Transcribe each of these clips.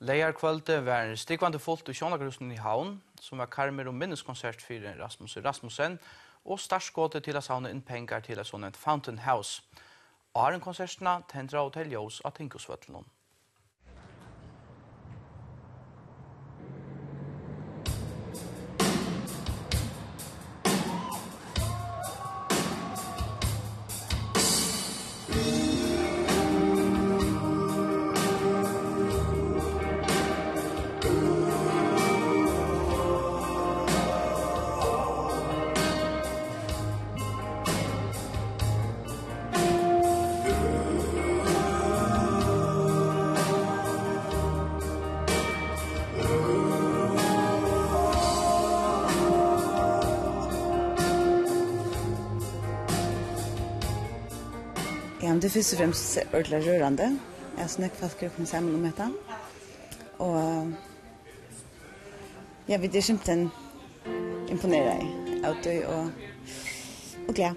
Leierkvölde var strikvande fullt i Sjånagrusen i Havn, som var karmer og minneskonsert for Rasmus Rasmussen, og startskåte til å savne inn penger til et sånt Fountain House. Og har en konsertene tendra og til av Tinkosvøtlen. Ja, men det finns ju främst ordentligt rörande. Jag har snäckt fast gruppen samman om detta. Och jag vet inte om den imponerar i auto och, och glad.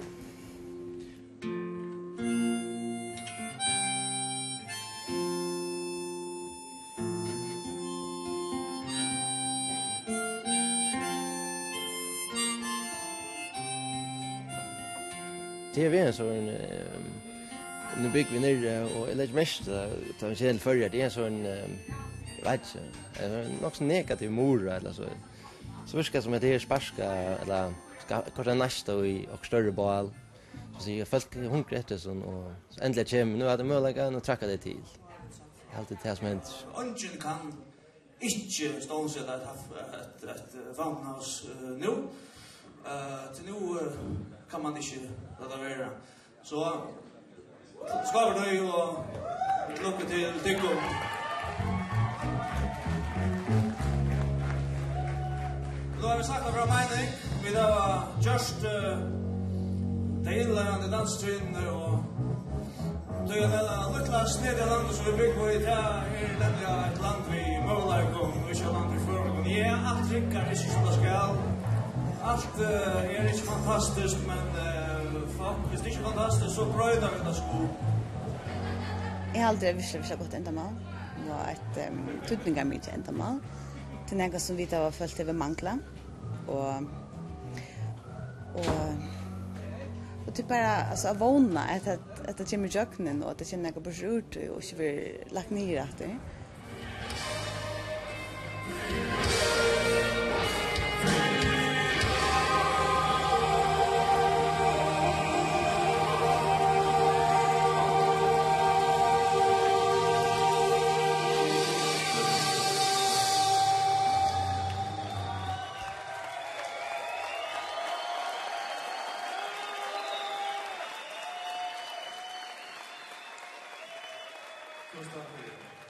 Det är vi en sån nu bygger vi ner och eller mest ta en sen förr det är så en vet inte något negativ mor eller så så viskar som att det är sparska eller kanske nästa i och större ball så jag felt hungrig efter sån och så äntligen kommer nu hade möjlighet att tracka det till allt det här som hänt ungen kan inte stålsätta att att vagnas nu eh till nu kan man inte låta vara så Skaver nøy og lukke til Tykkum. Nå har vi sagt det fra mening. Vi da var just det innlærende danstrinne og Det er en lukla sned i landet som vi bygger på i dag, er nemlig et land vi måler om, og ikke land vi fører om. Ja, alt rikker ikke som det skal. Alt er ikke fantastisk, men uh, Hvis det ikke er fantastisk, så prøver vi det sko. Jeg har aldri visst det har gått enda mal. Det var et um, tutningar mye enda mal. Til nega som vi da var følt til vi mangla. Og og Og typ bara alltså att vågna att att det kommer jöknen och att det kommer något på sjut och så vill lagt ner att det. 京スタ